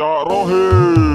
Cak Rohis